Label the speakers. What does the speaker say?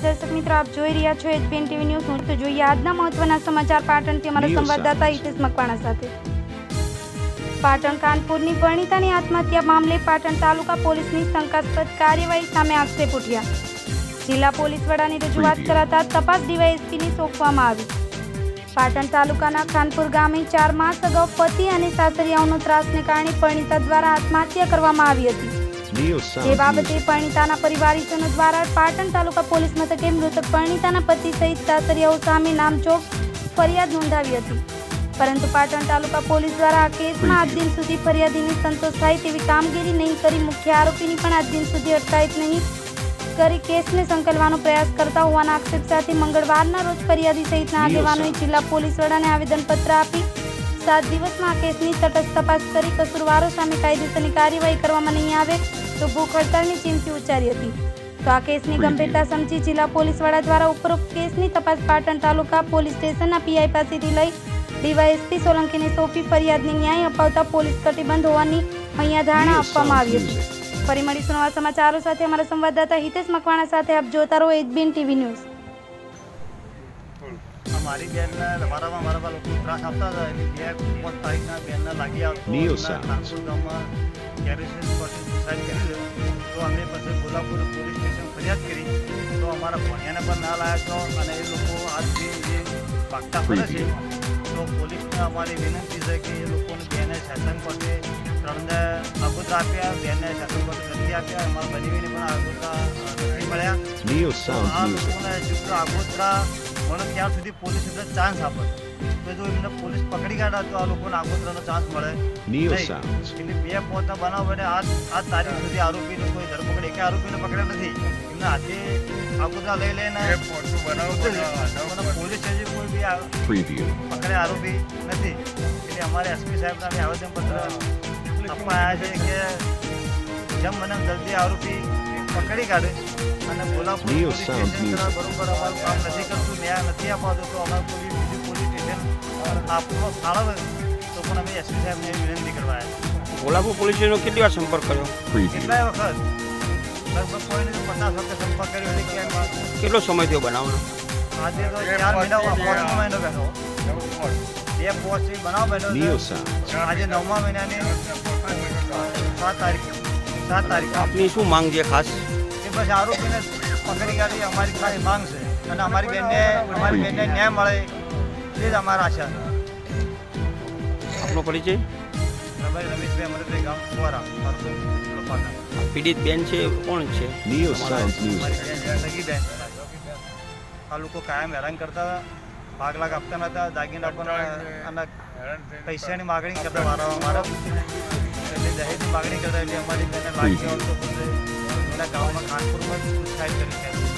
Speaker 1: નમસ્કાર દર્શક મિત્રો આપ જોઈ રહ્યા છો એચપીએન ટીવી ન્યૂઝ. હું તો જોઈએ આજના મહત્વના સમાચાર પાટણથી અમારા સંવાદદાતા. હિતેશ મકવાણા સાથે. પાટણ કાનપુરની પરણિતાની આત્મહત્યા મામલે પાટણ તાલુકા પોલીસની શંકાસ્પદ કાર્યવાહી સામે આક્ષેપ ઉઠ્યા. જિલ્લા પોલીસ વડાની રજૂઆત કરાતા તપાસ ડીવાયએસપીને સોંપવામાં આવી. પાટણ તાલુકાના ખાનપુર ગામે ચાર માસ અગાઉ પતિ અને સાસરિયાઓનો ત્રાસને કારણે પરણિતા દ્વારા આત્મહત્યા કરવામાં આવી હતી. જે બાબતે. પરણિતાના પરિવારીજનો દ્વારા પાટણ તાલુકા પોલીસ મથકે મૃતક પરણિતાના પતિ સહિત તાતરિયાઓ સામે નામચોક ફરિયાદ નોંધાવી હતી પરંતુ પાટણ તાલુકા પોલીસ દ્વારા આ કેસમાં આજ દિન સુધી ફરિયાદીને સંતોષ થાય તેવી કામગીરી નહીં કરી મુખ્ય આરોપીની પણ આજ દિન સુધી અટકાયત નહીં કરી કેસને સંકલવાનો પ્રયાસ કરતા હોવાના આક્ષેપ સાથે મંગળવારના રોજ ફરિયાદી સહિતના આગેવાનોએ જિલ્લા પોલીસ વડાને આવેદનપત્ર આપી સાત દિવસમાં આ કેસની તટસ્થ તપાસ કરી કસૂરવારો સામે કાયદેસરની કાર્યવાહી કરવામાં નહીં આવે તો ભૂખ હડતાલની ચીમકી ઉચ્ચારી હતી. તો આ કેસની ગંભીરતા સમજી જિલ્લા પોલીસ વડા દ્વારા ઉપરોક્ત કેસની તપાસ પાટણ તાલુકા પોલીસ સ્ટેશનના પીઆઈ પાસેથી લઈ ડીવાયએસપી સોલંકીને સોંપી ફરિયાદને ન્યાય અપાવતા પોલીસ કટિબંધ હોવાની અહીંયા ધારણા આપવામાં આવી હતી. ફરી મળીશું નવા સમાચારો સાથે. અમારા સંવાદદાતા હિતેશ મકવાણા સાથે આપ જોતા રહો એચબીન ટીવી ન્યૂઝ.
Speaker 2: મારી બેનને મારામાં મારા લોકો ત્રાસ આપતા હતા. એની બે પાંચ તારીખના બેનને લાગી આવતો. કાનપુર ગામમાં કેરોસીન પરથી સુસાઇડ કરી તો અમે પછી કોલ્હાપુર પોલીસ સ્ટેશન ફરિયાદ કરી. તો અમારા ભણિયાને પણ ના લાયા તો અને એ લોકો આજથી જે ભાગતા ફરે છે તો પોલીસને અમારી વિનંતી છે કે એ લોકોને બેને શાસન પરથી ત્રણને આગોતરા આપ્યા બેનને શાસન પર નથી આપ્યા. અમારા બનીવીને પણ આગોતરા અ, મળ્યા. આ લોકોને જેટલો આગોતરા મળે ત્યાં સુધી પોલીસ એમને ચાન્સ આપે. તો જો એમને પોલીસ પકડી કાઢે તો આ લોકોને આગોતરાનો ચાન્સ મળે. એટલે બે પોતા બનાવ અને આજ આ તારીખ સુધી આરોપીને કોઈ ધરપકડ એકે આરોપીને પકડ્યા નથી. એમને હાથે આગોતરા લઈ લઈને પોલીસ હજી કોઈ બી આ- પકડે આરોપી નથી. એટલે અમારે એસપી સાહેબના અમે આવેદનપત્ર આપવા આવ્યા છે કે જેમ મને જલ્દી આરોપી પકડી કાઢે અને
Speaker 3: Neo
Speaker 2: પોલીસ સ્ટેશન બરોબર અમારું કામ નથી કરતું ન્યાય નથી અપાતું તો અમારું કોઈ બીજું પોલીસ સ્ટેશન આપવા ફાળવે તો પણ અમે એસપી સાહેબને વિનંતી કરવા આવ્યા
Speaker 4: કોલ્હાપુર પોલીસ સ્ટેશનનો કેટલી વાર સંપર્ક કર્યો.
Speaker 2: કેટલાય વખત? લગભગ કોઈને પચાસ વખત સંપર્ક કર્યો એટલે ક્યાંક
Speaker 4: કેટલો સમય થયો બનાવનો
Speaker 2: આજે તો ચાર મહિના પાંચમો મહિનો બેઠો. બે પોસ્ટ બનાવ બેઠો. આજે નવમા મહિનાની સાત તારીખ. સાત તારીખ.
Speaker 4: આપની શું માંગ છે ખાસ?
Speaker 2: એ પછી આરોપીને પકડી કાઢી અમારી ખાસ માંગ છે. અને અમારી બેનને અમારી બેનને ન્યાય મળે એ જ અમારા આશા છે.
Speaker 4: આપનો પરિચય?
Speaker 2: રમેશભાઈ અમરતભાઈ ગામ કુવારા.
Speaker 4: પીડિત બેન છે કોણ છે?
Speaker 2: આ લોકો કાયમ હેરાન કરતા હતા. ભાગ લાગ આપતા નતા. દાગીના પણ અને પૈસાની માગણી કરતા મારા દહેજની માગણી એટલે અમારી બેને લાગી આવતો ગામમાં ખાનપુરમાં સુસાઇડ કરી છે.